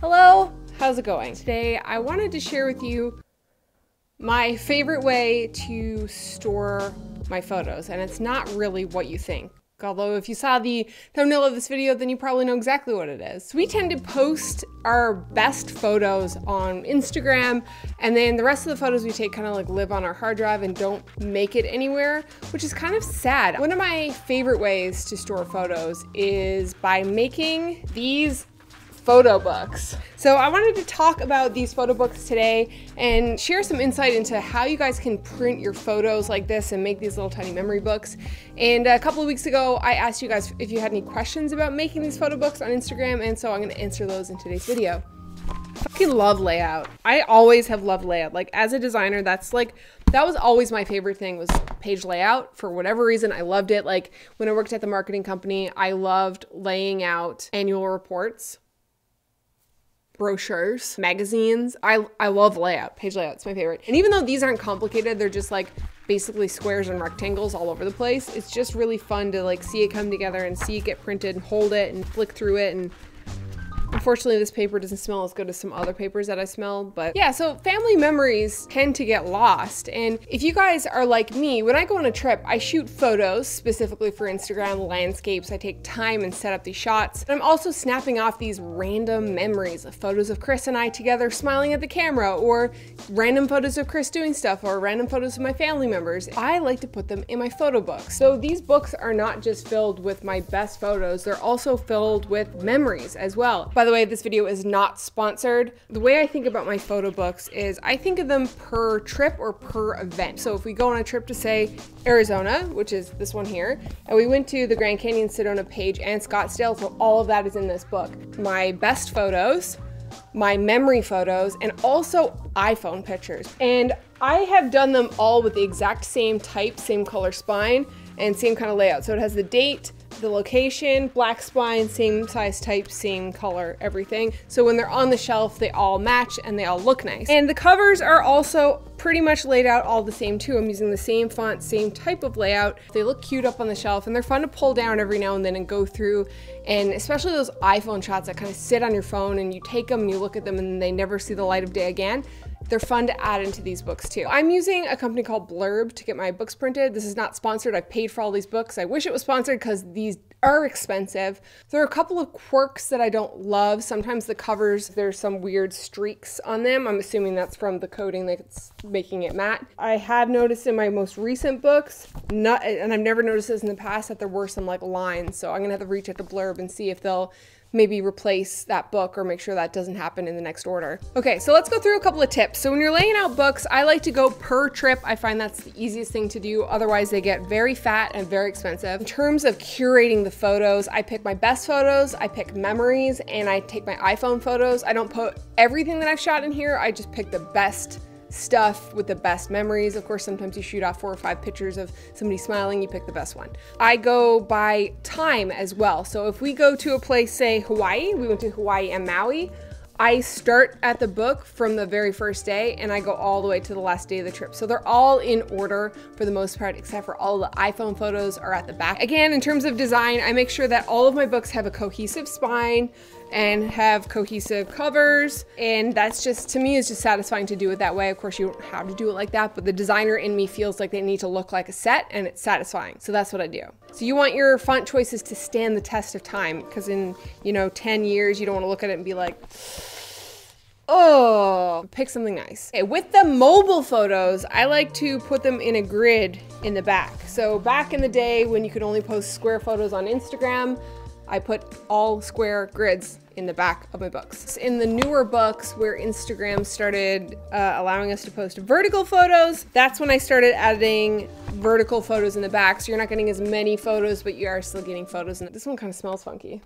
Hello, how's it going? Today I wanted to share with you my favorite way to store my photos, and it's not really what you think. Although if you saw the thumbnail of this video, then you probably know exactly what it is. We tend to post our best photos on Instagram, and then the rest of the photos we take kind of like live on our hard drive and don't make it anywhere, which is kind of sad. One of my favorite ways to store photos is by making these photo books. So I wanted to talk about these photo books today and share some insight into how you guys can print your photos like this and make these little tiny memory books. And a couple of weeks ago, I asked you guys if you had any questions about making these photo books on Instagram, and so I'm gonna answer those in today's video. I fucking love layout. I always have loved layout. Like as a designer, that's like that was always my favorite thing was page layout for whatever reason i loved it like when i worked at the marketing company i loved laying out annual reports brochures, magazines. I, I love layout, page layout, it's my favorite. And even though these aren't complicated, they're just like basically squares and rectangles all over the place. It's just really fun to like see it come together and see it get printed and hold it and flick through it and Unfortunately, this paper doesn't smell as good as some other papers that I smelled, but yeah, so family memories tend to get lost. And if you guys are like me, when I go on a trip, I shoot photos specifically for Instagram landscapes. I take time and set up these shots. But I'm also snapping off these random memories of photos of Chris and I together smiling at the camera, or random photos of Chris doing stuff, or random photos of my family members. I like to put them in my photo book. So these books are not just filled with my best photos, they're also filled with memories as well. By the way, this video is not sponsored. The way I think about my photo books is I think of them per trip or per event. So if we go on a trip to say Arizona, which is this one here, and we went to the Grand Canyon, Sedona, Page, and Scottsdale, so all of that is in this book. My best photos, my memory photos, and also iPhone pictures. And I have done them all with the exact same type, same color spine, and same kind of layout. So it has the date, the location, black spine, same size type, same color, everything. So when they're on the shelf, they all match and they all look nice. And the covers are also pretty much laid out all the same too. I'm using the same font, same type of layout. They look cute up on the shelf and they're fun to pull down every now and then and go through. And especially those iPhone shots that kind of sit on your phone and you take them and you look at them and they never see the light of day again. They're fun to add into these books too. I'm using a company called Blurb to get my books printed. This is not sponsored. I've paid for all these books. I wish it was sponsored because these are expensive. There are a couple of quirks that I don't love. Sometimes the covers, there's some weird streaks on them. I'm assuming that's from the coating that's making it matte. I have noticed in my most recent books, not, and I've never noticed this in the past, that there were some like lines. So I'm gonna have to reach out to Blurb and see if they'll maybe replace that book or make sure that doesn't happen in the next order. Okay, so let's go through a couple of tips. So when you're laying out books, I like to go per trip. I find that's the easiest thing to do. Otherwise they get very fat and very expensive. In terms of curating the photos, I pick my best photos, I pick memories, and I take my iPhone photos. I don't put everything that I've shot in here. I just pick the best stuff with the best memories. Of course, sometimes you shoot off four or five pictures of somebody smiling, you pick the best one. I go by time as well. So if we go to a place, say Hawaii, we went to Hawaii and Maui, I start at the book from the very first day and I go all the way to the last day of the trip. So they're all in order for the most part, except for all the iPhone photos are at the back. Again, in terms of design, I make sure that all of my books have a cohesive spine and have cohesive covers. And that's just, to me, is just satisfying to do it that way. Of course, you don't have to do it like that, but the designer in me feels like they need to look like a set and it's satisfying. So that's what I do. So you want your font choices to stand the test of time because in, you know, 10 years, you don't want to look at it and be like, Oh, pick something nice. Okay, with the mobile photos, I like to put them in a grid in the back. So back in the day when you could only post square photos on Instagram, I put all square grids in the back of my books. In the newer books where Instagram started uh, allowing us to post vertical photos, that's when I started adding vertical photos in the back. So you're not getting as many photos, but you are still getting photos. And this one kind of smells funky.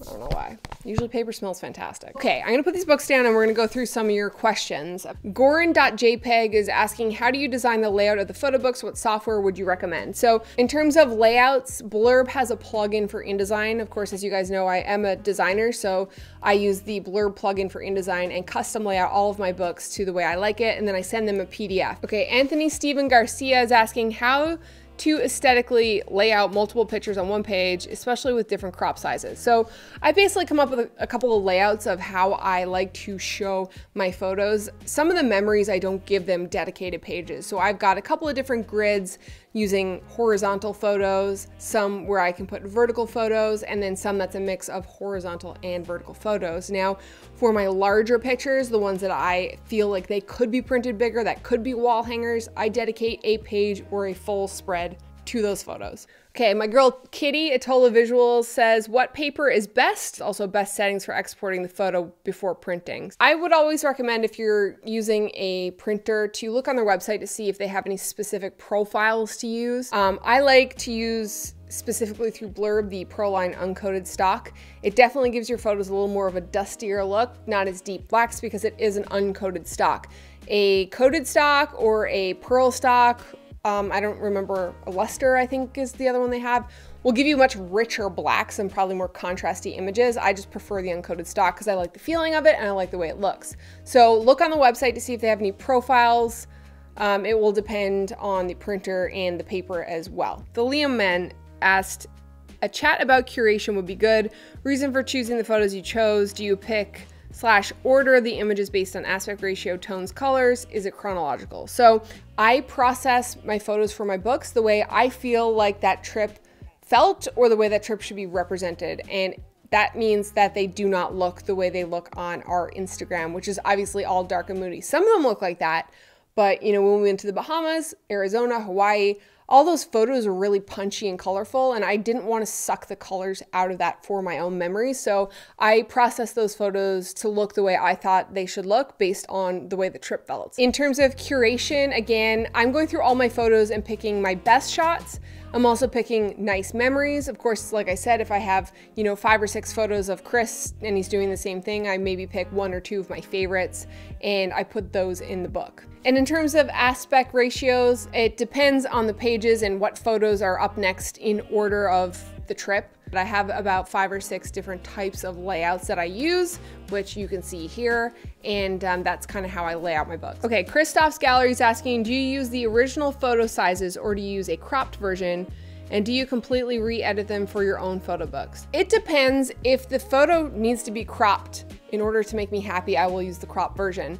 I don't know why. Usually paper smells fantastic. Okay, I'm gonna put these books down and we're gonna go through some of your questions. Goran.jpg is asking, how do you design the layout of the photo books? What software would you recommend? So in terms of layouts, Blurb has a plugin for InDesign. Of course, as you guys know, I am a designer, so I use the Blurb plugin for InDesign and custom layout all of my books to the way I like it, and then I send them a PDF. Okay, Anthony Steven Garcia is asking, how to aesthetically lay out multiple pictures on one page, especially with different crop sizes. So I basically come up with a, couple of layouts of how I like to show my photos. Some of the memories, I don't give them dedicated pages. So I've got a couple of different grids using horizontal photos, some where I can put vertical photos, and then some that's a mix of horizontal and vertical photos. Now, for my larger pictures, the ones that I feel like they could be printed bigger, that could be wall hangers, I dedicate a page or a full spread to those photos. Okay, my girl Kitty Atola Visuals says, what paper is best? Also best settings for exporting the photo before printing. I would always recommend if you're using a printer to look on their website to see if they have any specific profiles to use. Um, I like to use specifically through Blurb, the Proline uncoated stock. It definitely gives your photos a little more of a dustier look, not as deep blacks because it is an uncoated stock. A coated stock or a pearl stock um, I don't remember, luster I think is the other one they have, will give you much richer blacks and probably more contrasty images. I just prefer the uncoated stock because I like the feeling of it and I like the way it looks. So look on the website to see if they have any profiles. Um, it will depend on the printer and the paper as well. The Liam Men asked, a chat about curation would be good. Reason for choosing the photos you chose. Do you pick slash order the images based on aspect ratio, tones, colors? Is it chronological? So I process my photos for my books the way I feel like that trip felt or the way that trip should be represented. And that means that they do not look the way they look on our Instagram, which is obviously all dark and moody. Some of them look like that, but you know, when we went to the Bahamas, Arizona, Hawaii, all those photos are really punchy and colorful and I didn't want to suck the colors out of that for my own memory. So I processed those photos to look the way I thought they should look based on the way the trip felt. In terms of curation, again, I'm going through all my photos and picking my best shots I'm also picking nice memories. Of course, like I said, if I have, you know, five or six photos of Chris and he's doing the same thing, I maybe pick one or two of my favorites and I put those in the book. And in terms of aspect ratios, it depends on the pages and what photos are up next in order of the trip. I have about five or six different types of layouts that I use, which you can see here, and um, that's kind of how I lay out my books. Okay, Christoph's Gallery is asking, do you use the original photo sizes or do you use a cropped version? And do you completely re-edit them for your own photo books? It depends. If the photo needs to be cropped in order to make me happy, I will use the crop version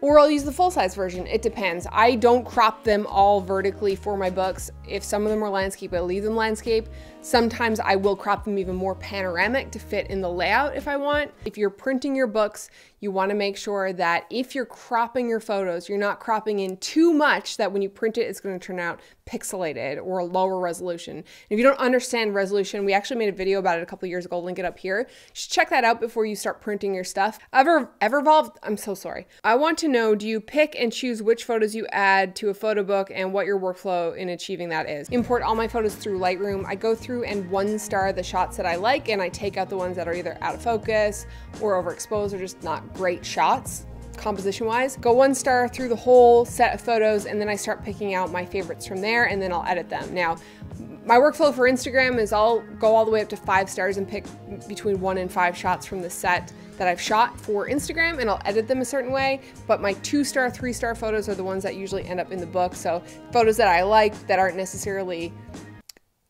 or I'll use the full size version. It depends. I don't crop them all vertically for my books. If some of them are landscape, I leave them landscape. Sometimes I will crop them even more panoramic to fit in the layout if I want. If you're printing your books, you wanna make sure that if you're cropping your photos, you're not cropping in too much that when you print it, it's gonna turn out pixelated or lower resolution. If you don't understand resolution, we actually made a video about it a couple years ago, I'll link it up here. You should check that out before you start printing your stuff. Ever, Evervolve, I'm so sorry. I want to know, do you pick and choose which photos you add to a photo book and what your workflow in achieving that is? Import all my photos through Lightroom. I go through and one star the shots that I like and I take out the ones that are either out of focus or overexposed or just not great shots composition wise. Go one star through the whole set of photos and then I start picking out my favorites from there and then I'll edit them. Now, my workflow for Instagram is I'll go all the way up to five stars and pick between one and five shots from the set that I've shot for Instagram and I'll edit them a certain way. But my two star, three star photos are the ones that usually end up in the book. So photos that I like that aren't necessarily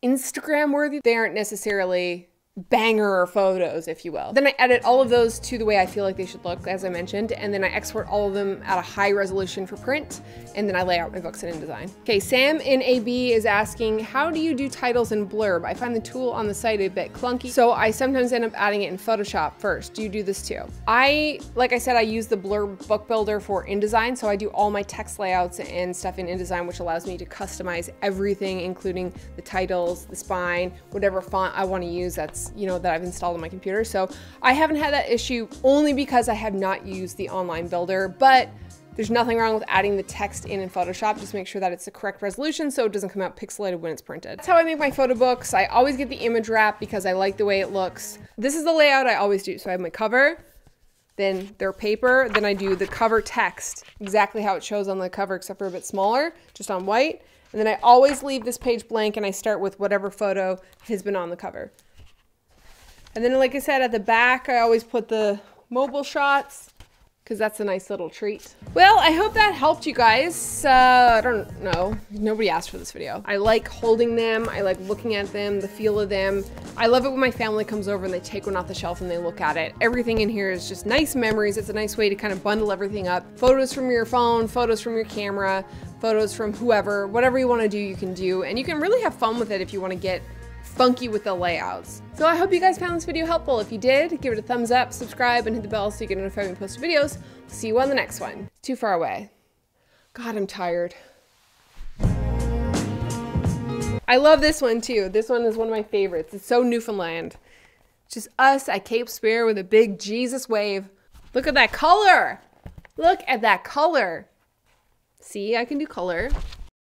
Instagram worthy, they aren't necessarily banger photos, if you will. Then I edit all of those to the way I feel like they should look, as I mentioned, and then I export all of them at a high resolution for print, and then I lay out my books in InDesign. Okay, Sam in AB is asking, how do you do titles in Blurb? I find the tool on the site a bit clunky, so I sometimes end up adding it in Photoshop first. Do you do this too? I, like I said, I use the Blurb book builder for InDesign, so I do all my text layouts and stuff in InDesign, which allows me to customize everything, including the titles, the spine, whatever font I want to use that's you know, that I've installed on my computer. So I haven't had that issue only because I have not used the online builder, but there's nothing wrong with adding the text in in Photoshop. Just make sure that it's the correct resolution so it doesn't come out pixelated when it's printed. That's how I make my photo books. I always get the image wrap because I like the way it looks. This is the layout I always do. So I have my cover, then their paper, then I do the cover text, exactly how it shows on the cover except for a bit smaller, just on white. And then I always leave this page blank and I start with whatever photo has been on the cover. And then like I said, at the back, I always put the mobile shots. because that's a nice little treat. Well, I hope that helped you guys. Uh, I don't know. Nobody asked for this video. I like holding them. I like looking at them, the feel of them. I love it when my family comes over and they take one off the shelf and they look at it. Everything in here is just nice memories. It's a nice way to kind of bundle everything up. Photos from your phone, photos from your camera, photos from whoever, whatever you want to do, you can do. And you can really have fun with it if you want to get funky with the layouts. So I hope you guys found this video helpful. If you did, give it a thumbs up, subscribe, and hit the bell so you get notified when we post videos. See you on the next one. Too far away. God, I'm tired. I love this one too. This one is one of my favorites. It's so Newfoundland. Just us at Cape Spear with a big Jesus wave. Look at that color. Look at that color. See, I can do color.